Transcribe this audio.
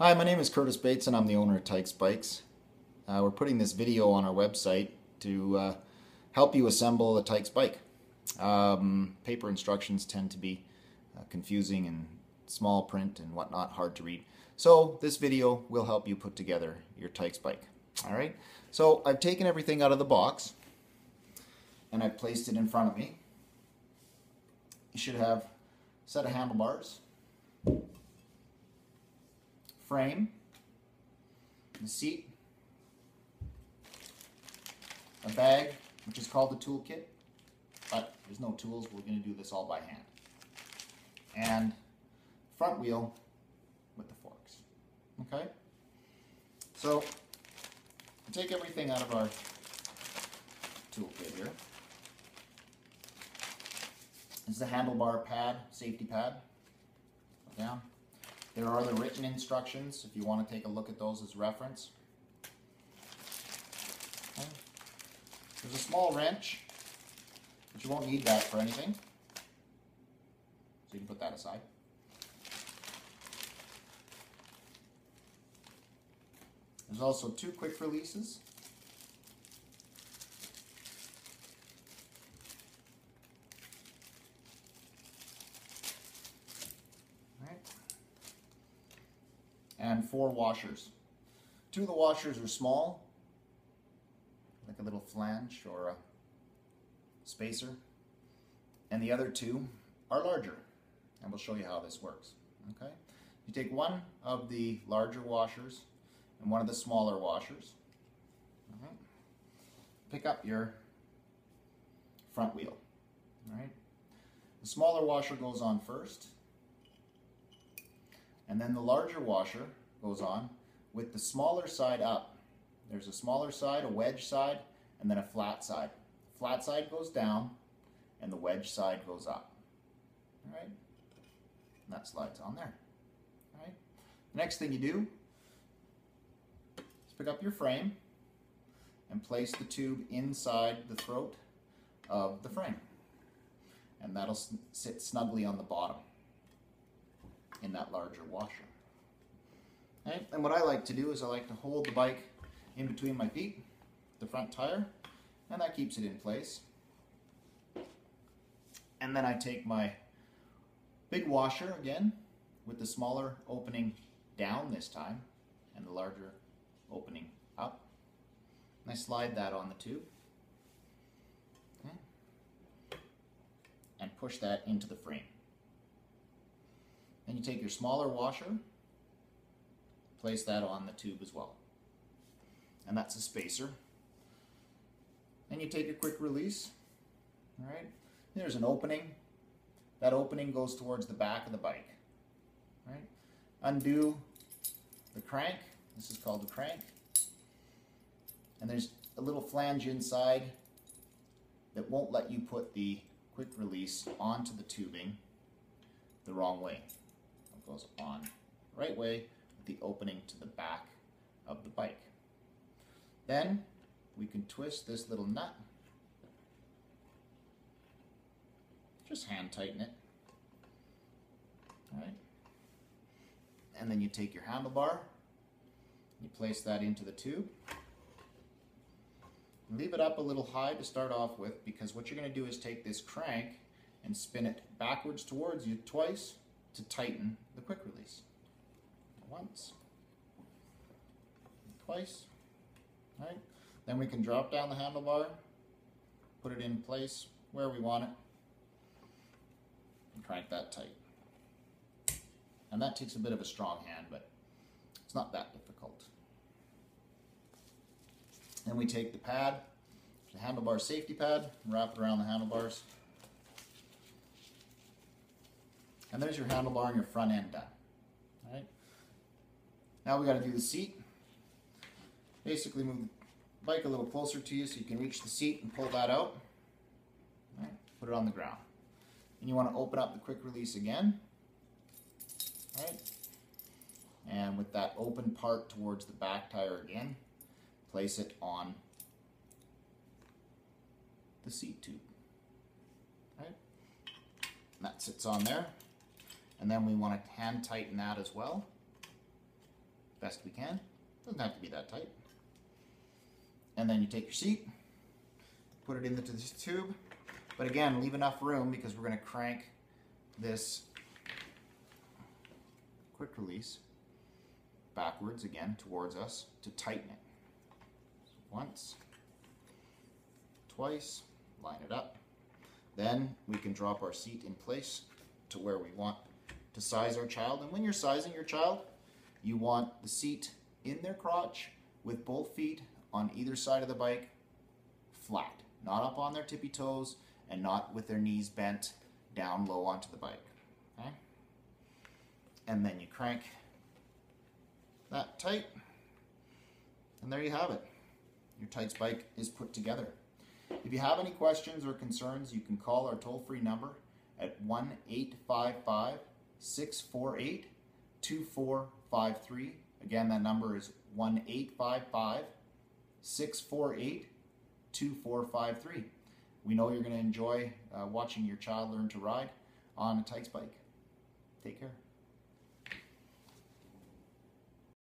Hi, my name is Curtis Bates and I'm the owner of Tykes Bikes. Uh, we're putting this video on our website to uh, help you assemble a Tykes bike. Um, paper instructions tend to be uh, confusing and small print and whatnot, hard to read. So this video will help you put together your Tykes bike. Alright, so I've taken everything out of the box and I've placed it in front of me. You should have a set of handlebars, frame, the seat, a bag, which is called the toolkit, but there's no tools, we're going to do this all by hand, and front wheel with the forks. Okay? So, take everything out of our toolkit here. This is the handlebar pad, safety pad. Down. There are the written instructions if you want to take a look at those as reference. Okay. There's a small wrench, but you won't need that for anything. So you can put that aside. There's also two quick releases. And four washers. Two of the washers are small, like a little flange or a spacer, and the other two are larger, and we'll show you how this works. Okay, You take one of the larger washers and one of the smaller washers, pick up your front wheel. All right. The smaller washer goes on first, and then the larger washer goes on with the smaller side up. There's a smaller side, a wedge side, and then a flat side. Flat side goes down, and the wedge side goes up. All right? And that slides on there. All right? The next thing you do is pick up your frame and place the tube inside the throat of the frame. And that'll sit snugly on the bottom in that larger washer. Okay? And what I like to do is I like to hold the bike in between my feet, the front tire, and that keeps it in place. And then I take my big washer again with the smaller opening down this time and the larger opening up. And I slide that on the tube. And push that into the frame. Then you take your smaller washer, place that on the tube as well. And that's a spacer. And you take a quick release. All right. There's an opening. That opening goes towards the back of the bike. All right. Undo the crank. This is called the crank. And there's a little flange inside that won't let you put the quick release onto the tubing the wrong way It goes on the right way the opening to the back of the bike. Then we can twist this little nut. Just hand tighten it. All right. And then you take your handlebar, you place that into the tube. Leave it up a little high to start off with because what you're going to do is take this crank and spin it backwards towards you twice to tighten the quick release. Once, twice, right? Then we can drop down the handlebar, put it in place where we want it, and crank that tight. And that takes a bit of a strong hand, but it's not that difficult. Then we take the pad, the handlebar safety pad, wrap it around the handlebars. And there's your handlebar and your front end done. Now we got to do the seat. Basically move the bike a little closer to you so you can reach the seat and pull that out. Right. Put it on the ground. And you want to open up the quick release again. Right. And with that open part towards the back tire again, place it on the seat tube. Right? And that sits on there. And then we want to hand tighten that as well. Best we can. Doesn't have to be that tight. And then you take your seat, put it into this tube, but again, leave enough room because we're going to crank this quick release backwards again towards us to tighten it. Once, twice, line it up. Then we can drop our seat in place to where we want to size our child. And when you're sizing your child, you want the seat in their crotch with both feet on either side of the bike flat, not up on their tippy toes and not with their knees bent down low onto the bike. Okay? And then you crank that tight, and there you have it. Your Tykes bike is put together. If you have any questions or concerns, you can call our toll free number at 1 855 648 2453. Again, that number is 1 855 648 2453. We know you're going to enjoy uh, watching your child learn to ride on a Tykes bike. Take care.